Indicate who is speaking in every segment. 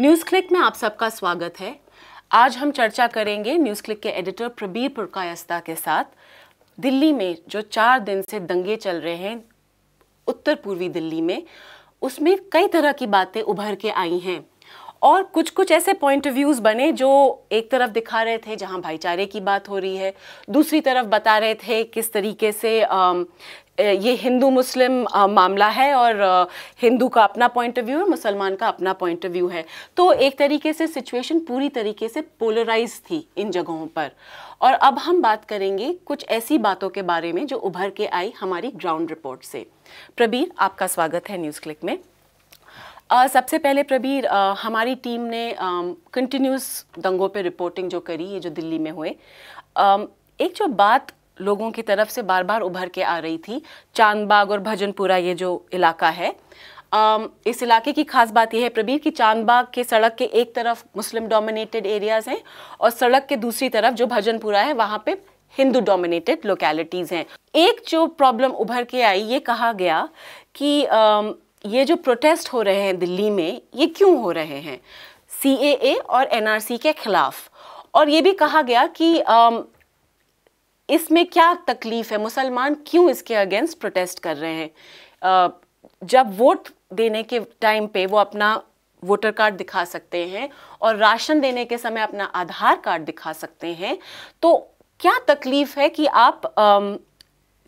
Speaker 1: News click में आप सबका स्वागत है। आज हम चर्चा करेंगे न्यूज़ क्लिक के एडिटर प्रबीर पुरकायस्ता के साथ। दिल्ली में जो चार दिन से दंगे चल रहे हैं, उत्तर पूर्वी दिल्ली में, उसमें कई तरह की बातें उभर के आई हैं। और कुछ कुछ ऐसे पॉइंट ऑफ़ व्यूज़ बने जो एक तरफ़ दिखा रहे थे, जहाँ भाईचारे की बात हो रही है, दूसरी तरफ़ बता रहे थे किस तरीके से ये हिंदू मुस्लिम मामला है और हिंदू का अपना पॉइंट ऑफ़ व्यू है मुसलमान का अपना पॉइंट ऑफ़ व्यू है। तो एक तरीके से सिचुएशन पूरी तरीके से पोलराइज थी इन जगहों पर। और अब हम बात करेंगे कुछ ऐसी बातों के बारे में जो उभर के आई हमारी ग्राउंड रिपोर्ट से। प्रबीर आपका स्वागत है न्यूज़ क्लिक में। Uh, सबसे पहले प्रबीर uh, हमारी टीम ने कंटिन्यूस um, दंगों पे रिपोर्टिंग जो करी ये जो दिल्ली में हुए um, एक जो बात लोगों की तरफ़ से बार बार उभर के आ रही थी। चांदबाग और भजनपुरा ये जो इलाका है। इस इलाके की खास बात यह है प्रबीर कि चांदबाग के सड़क के एक तरफ़ मुस्लिम डोमिनेटेड एरियाज़ हैं और सड़क के दूसरी तरफ़ जो भजनपुरा है, वहाँ पे हिंदू डोमिनेटेड लोकेलिटीज़ हैं। एक जो प्रॉब्लम उभर के आई, ये कहा गया कि ये जो प्रोटेस्ट हो रहे हैं दिल्ली में, ये क्यों हो रहे हैं? सी और एनआरसी के खिलाफ। और ये भी कहा गया कि इसमें क्या तकलीफ़ है? मुसलमान क्यों इसके अगेंस्ट प्रोटेस्ट कर रहे हैं? जब वोट देने के टाइम पे वो अपना वोटर कार्ड दिखा सकते हैं और राशन देने के समय अपना आधार कार्ड दिखा सकते हैं तो क्या तकलीफ़ है कि आप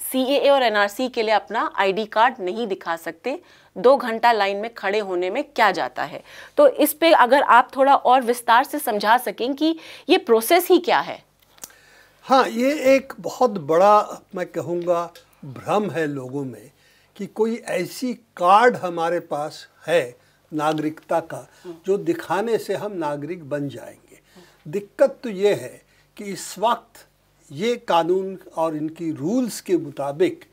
Speaker 1: सी ए और एनआरसी के लिए अपना आईडी कार्ड नहीं दिखा सकते? दो घंटा लाइन में खड़े होने में क्या जाता है? तो इस पे अगर आप थोड़ा और विस्तार से समझा सकें कि ये प्रोसेस ही क्या है?
Speaker 2: हाँ ये एक बहुत बड़ा, मैं कहूँगा, भ्रम है लोगों में कि कोई ऐसी कार्ड हमारे पास है नागरिकता का जो दिखाने से हम नागरिक बन जाएँगे। दिक्कत तो ये है कि इस वक्त ये कानून और इनकी रूल्स के मुताबिक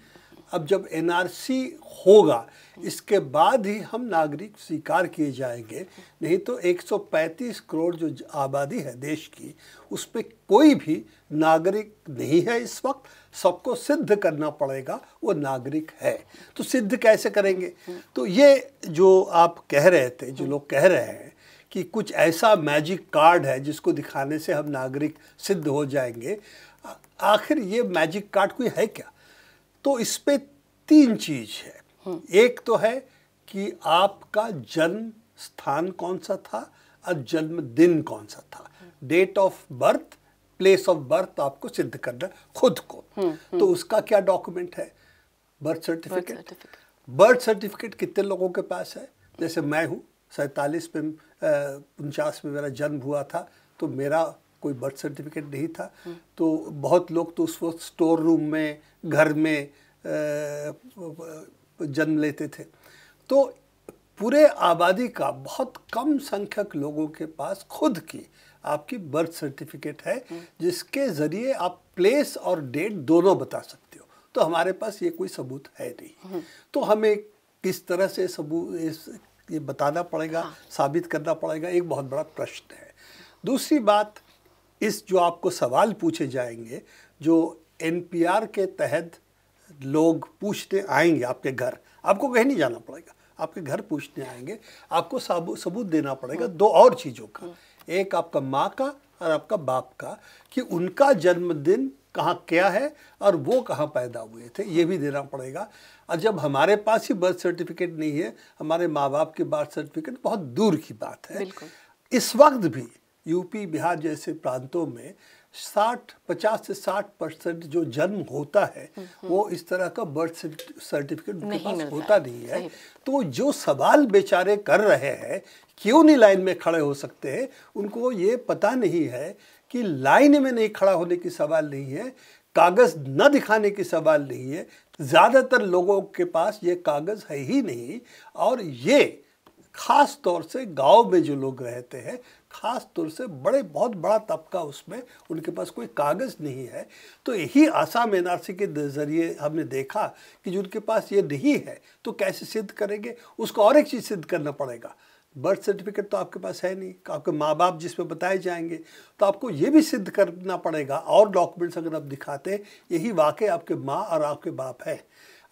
Speaker 2: अब जब एनआरसी होगा, इसके बाद ही हम नागरिक स्वीकार किए जाएँगे। नहीं तो 135 करोड़ जो आबादी है देश की, उस पर कोई भी नागरिक नहीं है इस वक्त, सबको सिद्ध करना पड़ेगा, वो नागरिक है। तो सिद्ध कैसे करेंगे? तो ये जो आप कह रहे थे, जो लोग कह रहे हैं कि कुछ ऐसा मैजिक कार्ड है जिसको दिखाने से हम नागरिक सिद्ध हो जाएँगे, आखिर ये मैजिक कार्ड कोई है क्या? तो इस पर तीन चीज़ है। एक तो है कि आपका जन्म स्थान कौन सा था और जन्म दिन कौन सा था। Date of birth place of birth आपको सिद्ध करना खुद को। हुँ, हुँ. तो उसका क्या डॉक्यूमेंट है? बर्थ सर्टिफिकेट बर्थ सर्टिफिकेट कितने लोगों के पास है? जैसे मैं हूँ सैतालीस में उनचास में मेरा जन्म हुआ था तो मेरा कोई बर्थ सर्टिफिकेट नहीं था। तो बहुत लोग तो उस वक्त स्टोर रूम में घर में जन्म लेते थे। तो पूरे आबादी का बहुत कम संख्यक लोगों के पास खुद की आपकी बर्थ सर्टिफिकेट है जिसके ज़रिए आप प्लेस और डेट दोनों बता सकते हो। तो हमारे पास ये कोई सबूत है नहीं। तो हमें किस तरह से सबूत ये बताना पड़ेगा हाँ। साबित करना पड़ेगा एक बहुत बड़ा प्रश्न है। दूसरी बात इस जो आपको सवाल पूछे जाएँगे जो एनपीआर के तहत लोग पूछने आएँगे आपके घर आपको कहीं नहीं जाना पड़ेगा। आपके घर पूछने आएँगे आपको सबूत देना पड़ेगा दो और चीज़ों का। एक आपका माँ का और आपका बाप का कि उनका जन्मदिन कहाँ क्या है और वो कहाँ पैदा हुए थे ये भी देना पड़ेगा। और जब हमारे पास ही बर्थ सर्टिफिकेट नहीं है हमारे माँ बाप की बर्थ सर्टिफिकेट बहुत दूर की बात है। इस वक्त भी यूपी बिहार जैसे प्रांतों में साठ पचास से साठ परसेंट जो जन्म होता है वो इस तरह का बर्थ सर्टिफिकेट उनके पास होता नहीं है। तो जो सवाल बेचारे कर रहे हैं क्यों नहीं लाइन में खड़े हो सकते हैं उनको ये पता नहीं है कि लाइन में नहीं खड़ा होने की सवाल नहीं है कागज़ न दिखाने की सवाल नहीं है। ज़्यादातर लोगों के पास ये कागज़ है ही नहीं। और ये ख़ास तौर से गाँव में जो लोग रहते हैं ख़ास तौर से बड़े बहुत बड़ा तबका उसमें उनके पास कोई कागज़ नहीं है। तो यही आसाम एन के ज़रिए हमने देखा कि जो उनके पास ये नहीं है तो कैसे सिद्ध करेंगे? उसको और एक चीज़ सिद्ध करना पड़ेगा। बर्थ सर्टिफिकेट तो आपके पास है नहीं आपके माँ बाप जिसमें बताए जाएँगे तो आपको ये भी सिद्ध करना पड़ेगा। और डॉक्यूमेंट्स अगर आप दिखाते यही वाकई आपके माँ और आपके बाप है।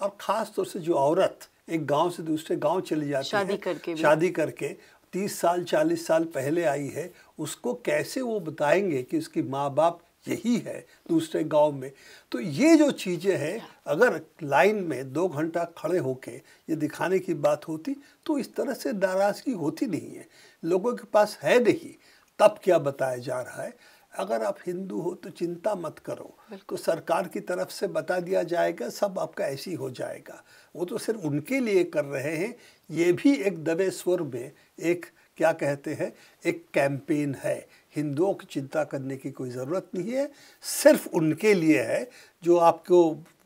Speaker 2: और ख़ास तौर से जो औरत एक गाँव से दूसरे गाँव चली जाती
Speaker 1: शादी है करके
Speaker 2: शादी करके तीस साल चालीस साल पहले आई है उसको कैसे वो बताएँगे कि उसकी माँ बाप यही है दूसरे गाँव में? तो ये जो चीज़ें हैं अगर लाइन में दो घंटा खड़े होके ये दिखाने की बात होती तो इस तरह से नाराज़गी होती नहीं है। लोगों के पास है नहीं तब क्या बताया जा रहा है? अगर आप हिंदू हो तो चिंता मत करो। तो सरकार की तरफ़ से बता दिया जाएगा सब आपका ऐसी हो जाएगा। वो तो सिर्फ़ उनके लिए कर रहे हैं ये भी एक दबे स्वर में एक क्या कहते हैं एक कैंपेन है। हिंदुओं की चिंता करने की कोई ज़रूरत नहीं है। सिर्फ़ उनके लिए है जो आपको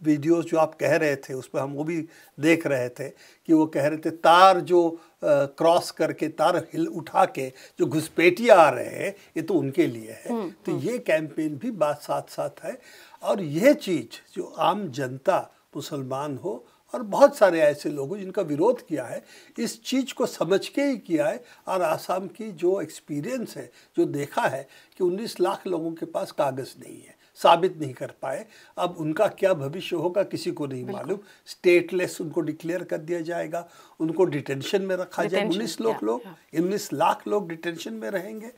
Speaker 2: वीडियोस जो आप कह रहे थे उस पर हम वो भी देख रहे थे कि वो कह रहे थे तार जो क्रॉस करके तार हिल उठा के जो घुसपैठिया आ रहे हैं ये तो उनके लिए है। हम्म, तो हम्म। ये कैंपेन भी बात साथ साथ है। और यह चीज़ जो आम जनता मुसलमान हो और बहुत सारे ऐसे लोग जिनका विरोध किया है इस चीज़ को समझ के ही किया है और आसाम की जो एक्सपीरियंस है जो देखा है कि 19 लाख लोगों के पास कागज़ नहीं है साबित नहीं कर पाए। अब उनका क्या भविष्य होगा किसी को नहीं मालूम। स्टेटलेस उनको डिक्लेयर कर दिया जाएगा उनको डिटेंशन में रखा जाए। उन्नीस लोग लोग उन्नीस लाख लोग डिटेंशन में रहेंगे।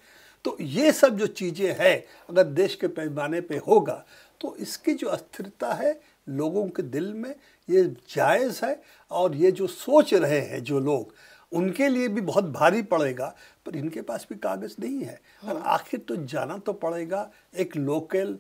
Speaker 2: तो ये सब जो चीज़ें हैं अगर देश के पैमाने पे होगा तो इसकी जो अस्थिरता है लोगों के दिल में ये जायज़ है और ये जो सोच रहे हैं जो लोग उनके लिए भी बहुत भारी पड़ेगा पर इनके पास भी कागज़ नहीं है। और हाँ। आखिर तो जाना तो पड़ेगा एक लोकल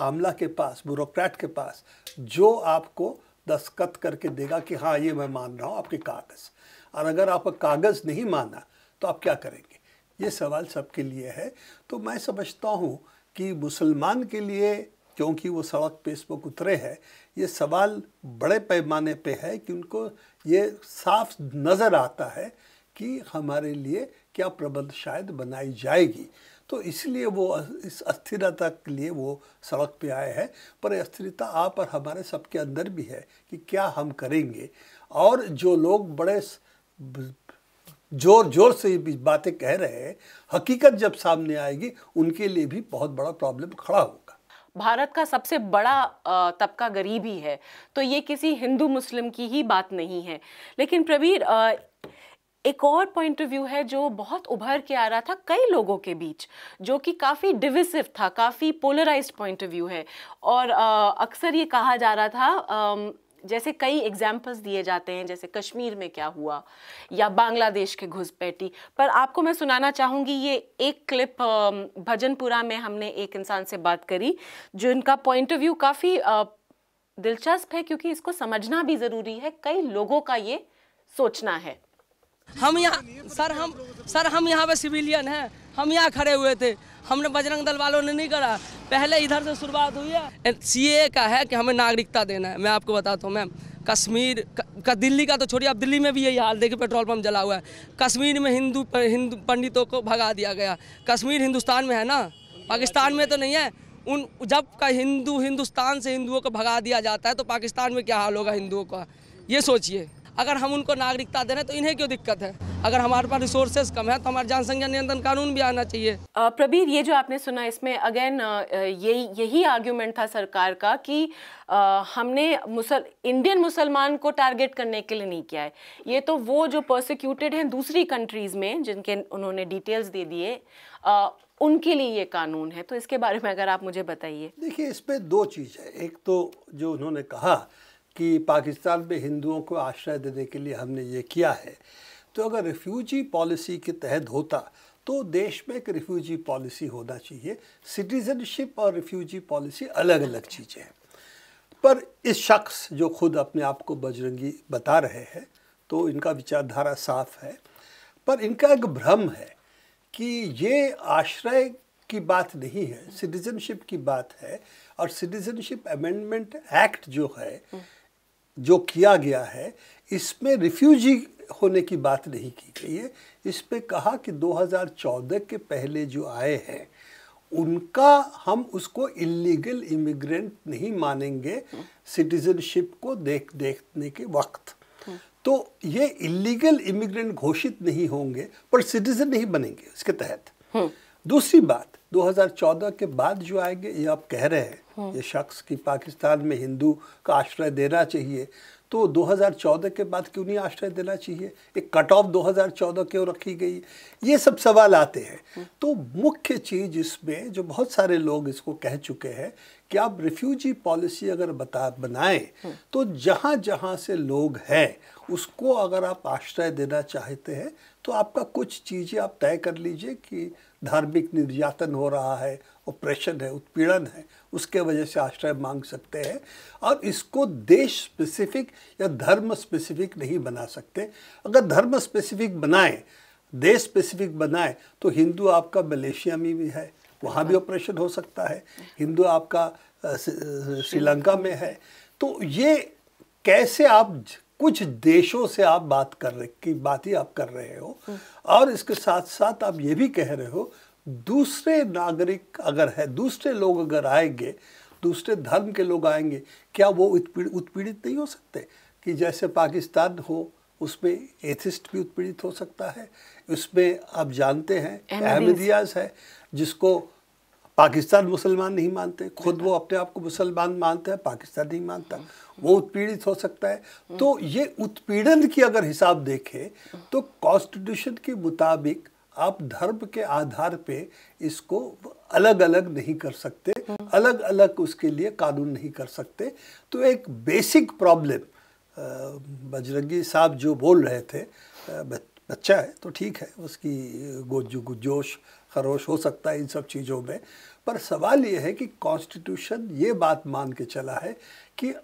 Speaker 2: आमला के पास ब्यूरोक्रेट के पास जो आपको दस्खत करके देगा कि हाँ ये मैं मान रहा हूँ आपके कागज़। और अगर आप कागज़ नहीं माना तो आप क्या करेंगे? ये सवाल सबके लिए है। तो मैं समझता हूँ कि मुसलमान के लिए क्योंकि वो सड़क पे इस वक्त उतरे हैं, ये सवाल बड़े पैमाने पे है कि उनको ये साफ़ नज़र आता है कि हमारे लिए क्या प्रबंध शायद बनाई जाएगी। तो इसलिए वो इस अस्थिरता के लिए वो सड़क पे आए हैं। पर अस्थिरता आप और हमारे सबके अंदर भी है कि क्या हम करेंगे। और जो लोग बड़े ज़ोर ज़ोर से बातें कह रहे हैं, हकीकत जब सामने आएगी, उनके लिए भी बहुत बड़ा प्रॉब्लम खड़ा होगा।
Speaker 1: भारत का सबसे बड़ा तबका गरीब ही है। तो ये किसी हिंदू मुस्लिम की ही बात नहीं है। लेकिन प्रवीर एक और पॉइंट ऑफ़ व्यू है जो बहुत उभर के आ रहा था कई लोगों के बीच, जो कि काफ़ी डिविसिव था, काफ़ी पोलराइज्ड पॉइंट ऑफ़ व्यू है। और अक्सर ये कहा जा रहा था जैसे कई एग्जाम्पल्स दिए जाते हैं, जैसे कश्मीर में क्या हुआ या बांग्लादेश के घुसपैठी। पर आपको मैं सुनाना चाहूँगी, ये एक क्लिप भजनपुरा में हमने एक इंसान से बात करी, जो इनका पॉइंट ऑफ़ व्यू काफ़ी दिलचस्प है, क्योंकि इसको समझना भी ज़रूरी है, कई लोगों का ये सोचना है।
Speaker 3: हम यहाँ, सर हम सर हम यहाँ पे सिविलियन हैं। हम यहाँ खड़े हुए थे। हमने बजरंग दल वालों ने नहीं करा। पहले इधर से शुरुआत हुई है। सी का है कि हमें नागरिकता देना है। मैं आपको बताता हूँ मैम कश्मीर, का दिल्ली का तो छोड़िए। अब दिल्ली में भी यही हाल, देखिए पेट्रोल पंप जला हुआ है। कश्मीर में हिंदू हिंदू पंडितों को भगा दिया गया। कश्मीर हिंदुस्तान में है ना? पाकिस्तान में तो नहीं है। उन, जब का हिंदू, हिंदुस्तान से हिंदुओं को भगा दिया जाता है तो पाकिस्तान में क्या हाल होगा हिंदुओं का? ये सोचिए। अगर हम उनको नागरिकता दे रहे हैं तो इन्हें क्यों दिक्कत है? अगर हमारे पास रिसोर्सेज कम है तो हमारे जनसंख्या नियंत्रण कानून भी आना चाहिए।
Speaker 1: प्रबीर ये जो आपने सुना इसमें अगेन यही यही आर्ग्यूमेंट था सरकार का कि आ, हमने मुसल इंडियन मुसलमान को टारगेट करने के लिए नहीं किया है। ये तो वो जो प्रोसिक्यूटेड हैं दूसरी कंट्रीज़ में जिनके उन्होंने डिटेल्स दे दिए उनके लिए ये कानून है। तो इसके बारे में अगर आप मुझे बताइए।
Speaker 2: देखिए इस पर दो चीज़ है। एक तो जो उन्होंने कहा कि पाकिस्तान में हिंदुओं को आश्रय देने के लिए हमने ये किया है। तो अगर रिफ्यूजी पॉलिसी के तहत होता तो देश में एक रिफ्यूजी पॉलिसी होना चाहिए। सिटीजनशिप और रिफ्यूजी पॉलिसी अलग अलग चीज़ें हैं। पर इस शख्स जो खुद अपने आप को बजरंगी बता रहे हैं तो इनका विचारधारा साफ़ है। पर इनका एक भ्रम है कि ये आश्रय की बात नहीं है, सिटीजनशिप की बात है। और सिटीजनशिप अमेंडमेंट एक्ट जो है जो किया गया है इसमें रिफ्यूजी होने की बात नहीं की गई है। इस पर कहा कि 2014 के पहले जो आए हैं उनका हम उसको इलीगल इमिग्रेंट नहीं मानेंगे सिटीजनशिप को देख देखने के वक्त। तो ये इलीगल इमिग्रेंट घोषित नहीं होंगे पर सिटीजन नहीं बनेंगे इसके तहत। दूसरी बात 2014 के बाद जो आएँगे ये आप कह रहे हैं ये शख्स कि पाकिस्तान में हिंदू का आश्रय देना चाहिए। तो 2014 के बाद क्यों नहीं आश्रय देना चाहिए? एक कट ऑफ़ 2014 क्यों रखी गई? ये सब सवाल आते हैं। तो मुख्य चीज़ इसमें जो बहुत सारे लोग इसको कह चुके हैं कि आप रिफ्यूजी पॉलिसी अगर बता बनाएँ तो जहाँ जहाँ से लोग हैं उसको अगर आप आश्रय देना चाहते हैं तो आपका कुछ चीज़ें आप तय कर लीजिए कि धार्मिक निर्यातन हो रहा है ऑपरेशन है, उत्पीड़न है, उसके वजह से आश्रय मांग सकते हैं और इसको देश स्पेसिफिक या धर्म स्पेसिफिक नहीं बना सकते। अगर धर्म स्पेसिफिक बनाए, देश स्पेसिफिक बनाए तो हिंदू आपका मलेशिया में भी है, वहाँ भी ऑपरेशन हो सकता है। हिंदू आपका श्रीलंका में है। तो ये कैसे आप कुछ देशों से आप बात कर रहे, की बात ही आप कर रहे हो, और इसके साथ साथ आप ये भी कह रहे हो दूसरे नागरिक अगर है दूसरे लोग अगर आएँगे दूसरे धर्म के लोग आएँगे क्या वो उत्पीड़ित नहीं हो सकते? कि जैसे पाकिस्तान हो उसमें एथिस्ट भी उत्पीड़ित हो सकता है। उसमें आप जानते हैं अहमदियाज है जिसको पाकिस्तान मुसलमान नहीं मानते खुद वो अपने आप को मुसलमान मानते हैं पाकिस्तान नहीं मानता। वो उत्पीड़ित हो सकता है। तो ये उत्पीड़न की अगर हिसाब देखें तो कॉन्स्टिट्यूशन के मुताबिक आप धर्म के आधार पे इसको अलग अलग नहीं कर सकते अलग अलग उसके लिए कानून नहीं कर सकते। तो एक बेसिक प्रॉब्लम बजरंगी साहब जो बोल रहे थे बच्चा है तो ठीक है, उसकी गो जोश खरोश हो सकता है इन सब चीज़ों में। पर सवाल ये है कि कॉन्स्टिट्यूशन ये बात मान के चला है कि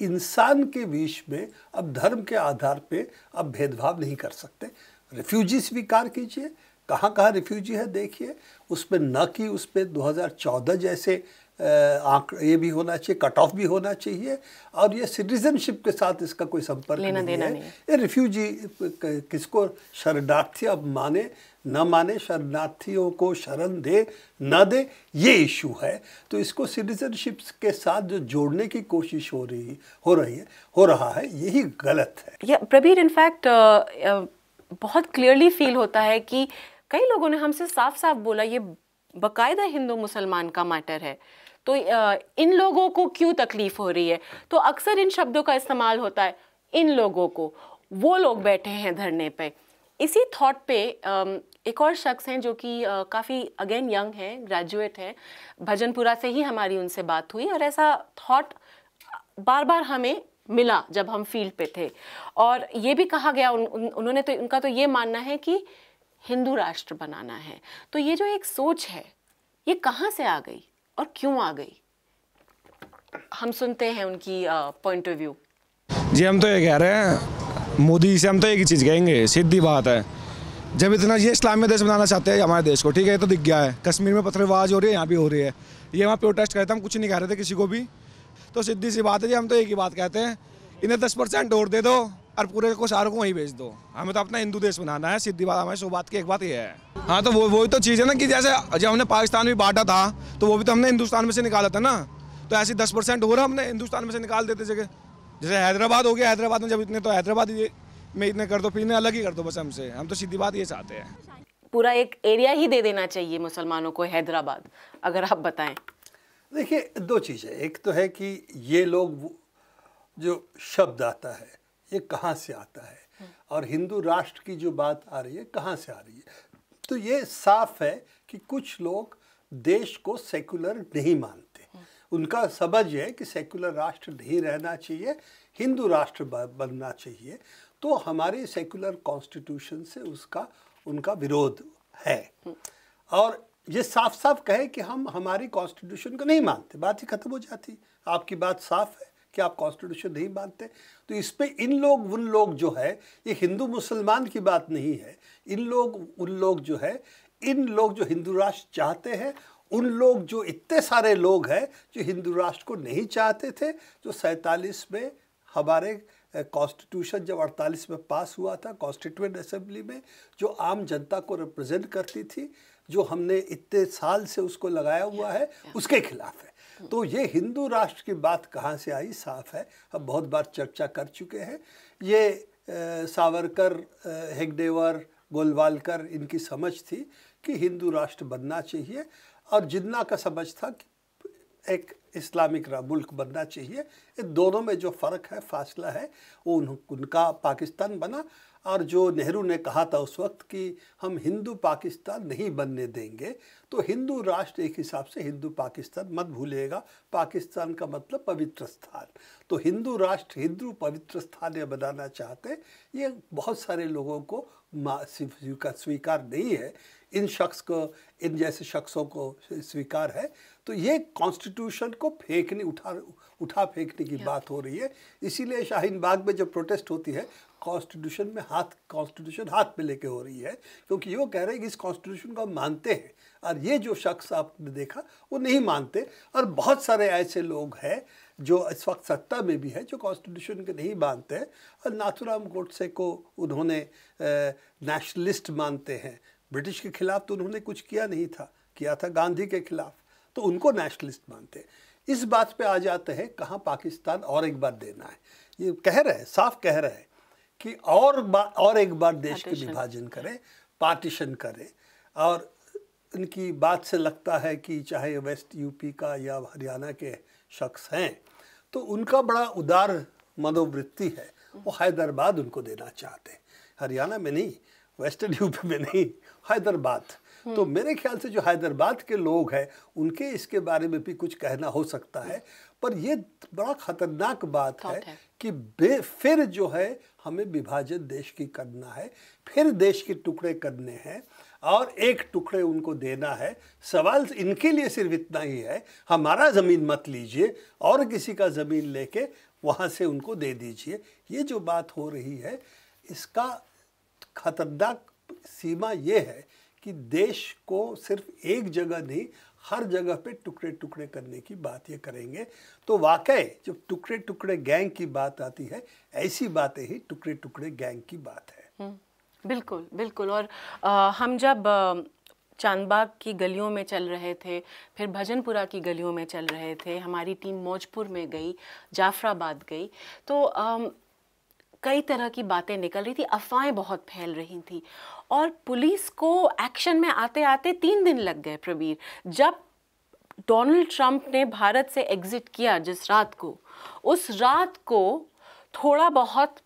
Speaker 2: इंसान के बीच में अब धर्म के आधार पे अब भेदभाव नहीं कर सकते। रिफ्यूजी स्वीकार कीजिए कहाँ कहाँ रिफ्यूजी है देखिए। उस पर न कि उस पर 2014 जैसे आंक ये भी होना चाहिए कट ऑफ़ भी होना चाहिए और ये सिटीजनशिप के साथ इसका कोई संपर्क नहीं है। नहीं। ये रिफ्यूजी किसको? शरणार्थी अब माने न माने शरणार्थियों को शरण दे न दे ये इशू है। तो इसको सिटीजनशिप के साथ जो जोड़ने की कोशिश हो रही हो रही है हो रहा है यही गलत
Speaker 1: है। प्रबीर इनफैक्ट बहुत क्लियरली फील होता है कि कई लोगों ने हमसे साफ़ साफ़ बोला ये बकायदा हिंदू मुसलमान का मैटर है। तो इन लोगों को क्यों तकलीफ़ हो रही है? तो अक्सर इन शब्दों का इस्तेमाल होता है इन लोगों को। वो लोग बैठे हैं धरने पे। इसी थॉट पे एक और शख्स हैं जो कि काफ़ी अगेन यंग हैं ग्रेजुएट हैं। भजनपुरा से ही हमारी उनसे बात हुई और ऐसा थॉट बार बार हमें मिला जब हम फ़ील्ड पे थे। और ये भी कहा गया उन, उन, उन्होंने तो उनका तो ये मानना है कि हिंदू राष्ट्र बनाना है। तो ये जो एक सोच है, ये कहाँ से आ गई और क्यों आ गई? हम सुनते हैं उनकी पॉइंट ऑफ़ व्यू
Speaker 4: जी, हम तो ये कह रहे हैं, मोदी से हम तो एक ही चीज़ कहेंगे, सीधी बात है। जब इतना ये इस्लामी देश बनाना चाहते हैं, हमारे देश को, ठीक है तो दिख गया है। कश्मीर में पत्थरबाज हो रही है, यहाँ भी हो रही है। ये वहाँ प्रोटेस्ट करते हम कुछ नहीं कह रहे थे किसी को भी। तो सीधी सी बात है जी, हम तो एक ही बात कहते हैं, इन्हें दस परसेंट और दे दो। और पूरे को सारों को वहीं भेज दो। हमें तो अपना हिंदू देश बनाना है सीधी बात हमारी सो बात की एक बात ये है। हाँ तो वो वही तो चीज़ है ना कि जैसे जब हमने पाकिस्तान में बांटा था तो वो भी तो हमने हिंदुस्तान में से निकाला था ना। तो ऐसे दस परसेंट हो रहा हमने हिंदुस्तान में से निकाल देते जगह। जैसे हैदराबाद हो गया हैदराबाद में जब इतने तो हैदराबाद में इतने कर दो फिर इन्हें अलग ही कर दो बस हमसे। हम तो सीधी बात ये चाहते हैं।
Speaker 1: पूरा एक एरिया ही दे देना चाहिए मुसलमानों को हैदराबाद अगर आप बताएँ।
Speaker 2: देखिए दो चीज़ें एक तो है कि ये लोग जो शब्द आता है ये कहाँ से आता है? और हिंदू राष्ट्र की जो बात आ रही है, कहाँ से आ रही है? तो ये साफ़ है कि कुछ लोग देश को सेकुलर नहीं मानते। उनका समझ है कि सेकुलर राष्ट्र नहीं रहना चाहिए, हिंदू राष्ट्र बनना चाहिए। तो हमारे सेकुलर कॉन्स्टिट्यूशन से उसका, उनका विरोध है। और ये साफ़ साफ़ कहे कि हम, हमारी कॉन्स्टिट्यूशन को नहीं मानते। बात ही खत्म हो जाती। आपकी बात साफ़ है। कि आप कॉन्स्टिट्यूशन नहीं मानते। तो इस पर इन लोग उन लोग जो है ये हिंदू मुसलमान की बात नहीं है। इन लोग उन लोग जो है इन लोग जो हिंदू राष्ट्र चाहते हैं उन लोग जो इतने सारे लोग हैं जो हिंदू राष्ट्र को नहीं चाहते थे जो सैतालीस में हमारे कॉन्स्टिट्यूशन जब अड़तालीस में पास हुआ था कॉन्स्टिट्यूंट असेंबली में जो आम जनता को रिप्रेजेंट करती थी जो हमने इतने साल से उसको लगाया हुआ है उसके खिलाफ है। तो ये हिंदू राष्ट्र की बात कहाँ से आई? साफ़ है। हम बहुत बार चर्चा कर चुके हैं। ये सावरकर हेगडेवर, गोलवालकर, इनकी समझ थी कि हिंदू राष्ट्र बनना चाहिए। और जिन्ना का समझ था कि एक इस्लामिक मुल्क बनना चाहिए। इन दोनों में जो फ़र्क है फासला है वो उन, उनका पाकिस्तान बना। और जो नेहरू ने कहा था उस वक्त कि हम हिंदू पाकिस्तान नहीं बनने देंगे तो हिंदू राष्ट्र एक हिसाब से हिंदू पाकिस्तान मत भूलिएगा। पाकिस्तान का मतलब पवित्र स्थान। तो हिंदू राष्ट्र हिंदू पवित्र स्थान ये बनाना चाहते ये बहुत सारे लोगों को स्वीकार नहीं है। इन शख्स को इन जैसे शख्सों को स्वीकार है। तो ये कॉन्स्टिट्यूशन को फेंकने उठा उठा फेंकने की बात हो रही है। इसीलिए शाहीन बाग में जब प्रोटेस्ट होती है कॉन्स्टिट्यूशन में हाथ कॉन्स्टिट्यूशन हाथ में लेके हो रही है क्योंकि वो कह रहे हैं कि इस कॉन्स्टिट्यूशन को हम मानते हैं। और ये जो शख्स आपने देखा वो नहीं मानते। और बहुत सारे ऐसे लोग हैं जो इस वक्त सत्ता में भी है जो कॉन्स्टिट्यूशन के नहीं मानते और नाथुराम गोडसे को उन्होंने नेशनलिस्ट मानते हैं। ब्रिटिश के खिलाफ तो उन्होंने कुछ किया नहीं था किया था गांधी के खिलाफ। तो उनको नेशनलिस्ट मानते इस बात पे आ जाते हैं कहाँ पाकिस्तान और एक बार देना है। ये कह रहे हैं साफ़ कह रहे हैं कि और और एक बार देश के विभाजन करें। पार्टीशन करें। और इनकी बात से लगता है कि चाहे वेस्ट यूपी का या हरियाणा के शख्स हैं तो उनका बड़ा उदार मनोवृत्ति है। वो हैदराबाद उनको देना चाहते हैं। हरियाणा में नहीं वेस्टर्न यूपी में नहीं। हैदराबाद। तो मेरे ख्याल से जो हैदराबाद के लोग हैं उनके इसके बारे में भी कुछ कहना हो सकता है। पर ये बड़ा खतरनाक बात है, है। कि बे फिर जो है हमें विभाजन देश की करना है फिर देश के टुकड़े करने हैं और एक टुकड़े उनको देना है। सवाल इनके लिए सिर्फ़ इतना ही है हमारा ज़मीन मत लीजिए और किसी का ज़मीन लेके वहाँ से उनको दे दीजिए। ये जो बात हो रही है इसका खतरनाक सीमा ये है कि देश को सिर्फ़ एक जगह नहीं हर जगह पे टुकड़े टुकड़े करने की बात ये करेंगे। तो वाकई जब टुकड़े टुकड़े गैंग की बात आती है ऐसी बातें ही टुकड़े टुकड़े गैंग की बात है।
Speaker 1: हम्म, बिल्कुल बिल्कुल। और आ, हम जब चांदबाग की गलियों में चल रहे थे फिर भजनपुरा की गलियों में चल रहे थे हमारी टीम मौजपुर में गई जाफराबाद गई तो आ, कई तरह की बातें निकल रही थी, अफवाहें बहुत फैल रही थी। और पुलिस को एक्शन में आते आते तीन दिन लग गए प्रवीर। जब डोनाल्ड ट्रंप ने भारत से एग्जिट किया जिस रात को, उस रात को थोड़ा बहुत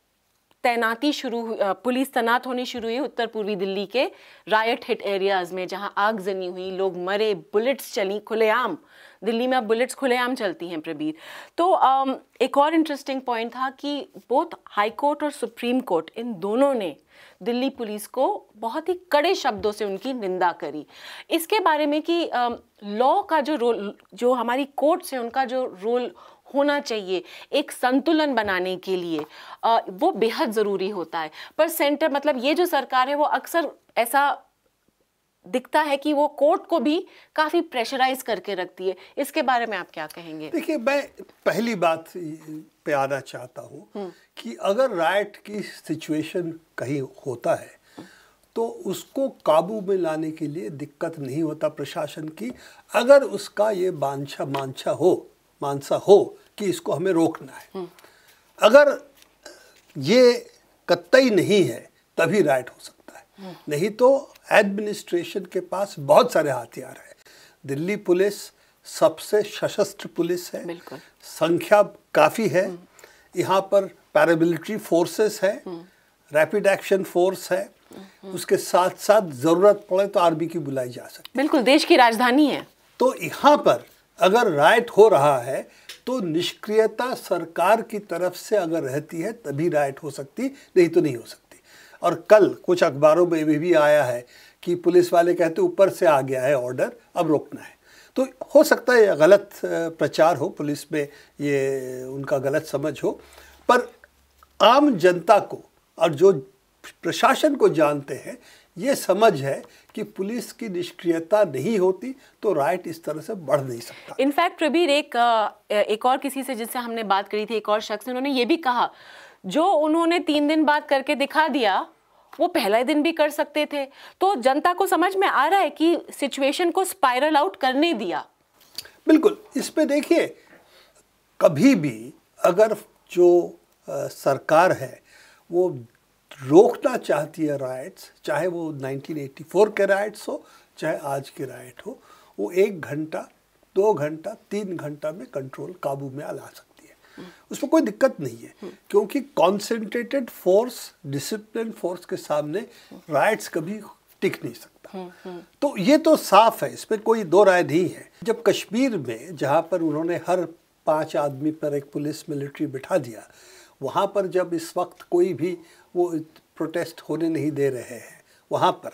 Speaker 1: तैनाती शुरू पुलिस तैनात होनी शुरू हुई उत्तर पूर्वी दिल्ली के रायट हिट एरियाज़ में, जहाँ आग जनी हुई, लोग मरे बुलेट्स चली, खुलेआम। दिल्ली में अब बुलेट्स खुलेआम चलती हैं, प्रबीर। तो एक और इंटरेस्टिंग पॉइंट था कि बोथ हाई कोर्ट और सुप्रीम कोर्ट इन दोनों ने दिल्ली पुलिस को बहुत ही कड़े शब्दों से उनकी निंदा करी। इसके बारे में कि लॉ का जो रोल जो हमारी कोर्ट से उनका जो रोल होना चाहिए एक संतुलन बनाने के लिए। आ, वो बेहद ज़रूरी होता है। पर सेंटर मतलब ये जो सरकार है वो अक्सर ऐसा दिखता है कि वो कोर्ट को भी काफ़ी प्रेशराइज करके रखती है। इसके बारे में आप क्या कहेंगे?
Speaker 2: देखिए मैं पहली बात पे आना चाहता हूँ हम्म। कि अगर राइट की सिचुएशन कहीं होता है तो उसको काबू में लाने के लिए दिक्कत नहीं होता प्रशासन की। अगर उसका ये बांछा मांछा हो मानसा हो कि इसको हमें रोकना है। अगर ये कतई नहीं है तभी राइट हो सकता है। नहीं तो एडमिनिस्ट्रेशन के पास बहुत सारे हथियार हैं। दिल्ली पुलिस सबसे सशस्त्र पुलिस है। संख्या काफ़ी है। यहाँ पर पैरामिलिट्री फोर्सेस है। रैपिड एक्शन फोर्स है। उसके साथ साथ ज़रूरत पड़े तो आर्मी की बुलाई जा सकती है।
Speaker 1: बिल्कुल देश की राजधानी है।
Speaker 2: तो यहाँ पर अगर राइट हो रहा है तो निष्क्रियता सरकार की तरफ़ से अगर रहती है तभी राइट हो सकती नहीं तो नहीं हो सकती। और कल कुछ अखबारों में भी, भी आया है कि पुलिस वाले कहते ऊपर से आ गया है ऑर्डर अब रोकना है। तो हो सकता है गलत प्रचार हो पुलिस में ये उनका गलत समझ हो। पर आम जनता को और जो प्रशासन को जानते हैं ये समझ है कि पुलिस की निष्क्रियता नहीं होती तो राइट इस तरह से बढ़ नहीं सकता।
Speaker 1: इनफैक्ट प्रबीर एक एक और किसी से जिससे हमने बात करी थी एक और शख्स उन्होंने ये भी कहा जो उन्होंने तीन दिन बाद करके दिखा दिया वो पहला दिन भी कर सकते थे। तो जनता को समझ में आ रहा है कि सिचुएशन को स्पाइरल आउट करने दिया।
Speaker 2: बिल्कुल इस पे देखिए कभी भी अगर जो आ, सरकार है वो रोकना चाहती है राइट्स चाहे वो 1984 के राइट्स हो चाहे आज के राइट हो वो एक घंटा दो घंटा तीन घंटा में कंट्रोल काबू में ला सकती है। उसमें कोई दिक्कत नहीं है क्योंकि कॉन्सेंट्रेटेड फोर्स डिसिप्लिन फोर्स के सामने राइट्स कभी टिक नहीं सकता। तो ये तो साफ़ है इसमें कोई दो राय नहीं है। जब कश्मीर में जहाँ पर उन्होंने हर पाँच आदमी पर एक पुलिस मिलिट्री बिठा दिया वहाँ पर जब इस वक्त कोई भी वो प्रोटेस्ट होने नहीं दे रहे हैं वहाँ पर।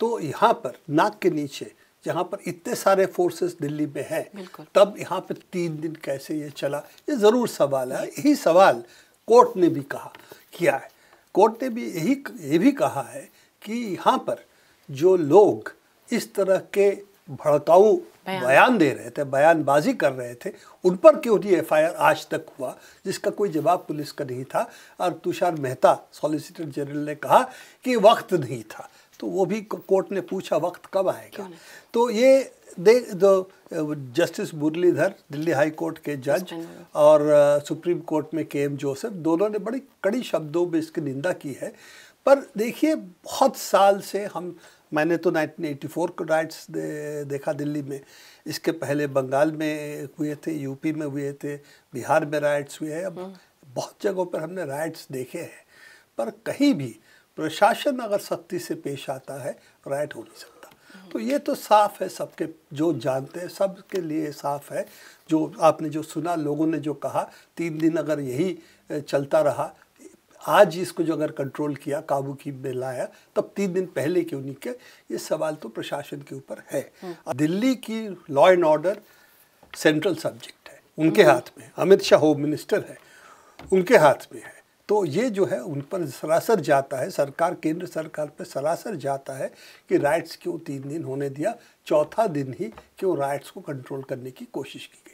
Speaker 2: तो यहाँ पर नाक के नीचे जहाँ पर इतने सारे फोर्सेस दिल्ली में हैं तब यहाँ पर तीन दिन कैसे ये चला? ये ज़रूर सवाल है। यही सवाल कोर्ट ने भी कहा किया है। कोर्ट ने भी यही ये भी कहा है कि यहाँ पर जो लोग इस तरह के भड़काऊ बयान। दे रहे थे बयानबाजी कर रहे थे उन पर क्यों नहीं एफ़ आज तक हुआ जिसका कोई जवाब पुलिस का नहीं था। और तुषार मेहता सॉलिसिटर जनरल ने कहा कि वक्त नहीं था। तो वो भी कोर्ट ने पूछा वक्त कब आएगा? तो ये दे दो justice Muralidhar Delhi high court के जज और सुप्रीम कोर्ट में के एम जोसेफ दोनों ने बड़ी कड़ी शब्दों में इसकी निंदा की है। पर देखिए बहुत साल से हम मैंने तो 1984 को राइट्स दे, देखा दिल्ली में। इसके पहले बंगाल में हुए थे यूपी में हुए थे बिहार में राइट्स हुए हैं। अब हम्म। बहुत जगहों पर हमने राइट्स देखे हैं पर कहीं भी प्रशासन अगर सख्ती से पेश आता है राइट हो नहीं सकता। तो ये तो साफ़ है सबके जो जानते हैं सबके लिए साफ़ है। जो आपने जो सुना लोगों ने जो कहा तीन दिन अगर यही चलता रहा आज इसको जो अगर कंट्रोल किया काबू की में लाया तब तीन दिन पहले क्यों नहीं किया ये सवाल तो प्रशासन के ऊपर है हम्म। दिल्ली की law and order central subject है उनके हम्म। हाथ में अमित शाह होम मिनिस्टर है उनके हाथ में है तो ये जो है उन पर सरासर जाता है सरकार केंद्र सरकार पर सरासर जाता है कि राइट्स क्यों तीन दिन होने दिया चौथा दिन ही क्यों राइट्स को कंट्रोल करने की कोशिश की गई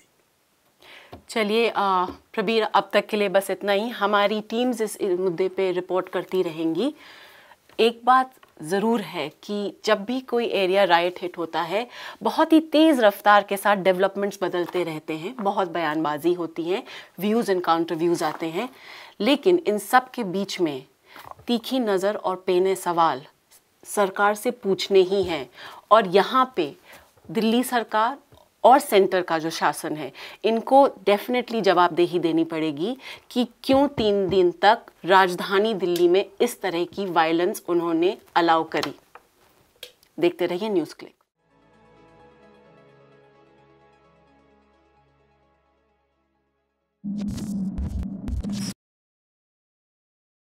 Speaker 1: चलिए प्रबीर, अब तक के लिए बस इतना ही। हमारी टीम्स इस मुद्दे पे रिपोर्ट करती रहेंगी। एक बात ज़रूर है कि जब भी कोई एरिया राइट हिट होता है, बहुत ही तेज़ रफ्तार के साथ डेवलपमेंट्स बदलते रहते हैं, बहुत बयानबाजी होती है व्यूज़ एंड काउंटर व्यूज़ आते हैं। लेकिन इन सब के बीच में तीखी नज़र और पेने सवाल सरकार से पूछने ही हैं। और यहाँ पे दिल्ली सरकार और सेंटर का जो शासन है, इनको डेफिनेटली जवाबदेही देनी पड़ेगी कि क्यों तीन दिन तक राजधानी दिल्ली में इस तरह की वायलेंस उन्होंने अलाउ करी। देखते रहिए न्यूज़ क्लिक